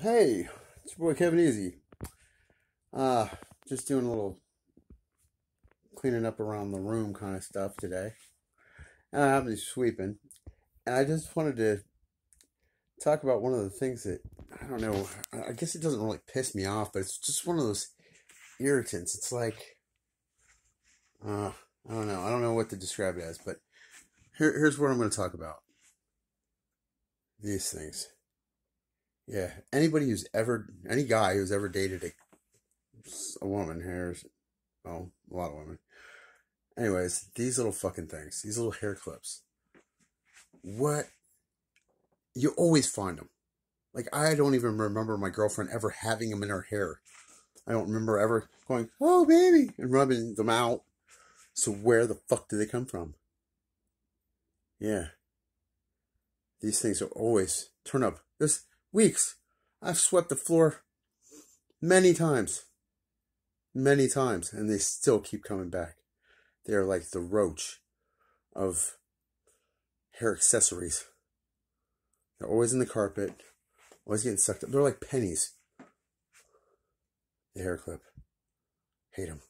Hey, it's your boy Kevin Easy. Uh, just doing a little cleaning up around the room kind of stuff today. And I happen to be sweeping. And I just wanted to talk about one of the things that, I don't know, I guess it doesn't really piss me off, but it's just one of those irritants. It's like, uh, I don't know. I don't know what to describe it as, but here, here's what I'm going to talk about. These things. Yeah, anybody who's ever, any guy who's ever dated a, a woman here, well, a lot of women. Anyways, these little fucking things, these little hair clips. What? You always find them. Like, I don't even remember my girlfriend ever having them in her hair. I don't remember ever going, oh, baby, and rubbing them out. So where the fuck do they come from? Yeah. These things are always turn up. This weeks. I've swept the floor many times. Many times. And they still keep coming back. They're like the roach of hair accessories. They're always in the carpet. Always getting sucked up. They're like pennies. The hair clip. Hate them.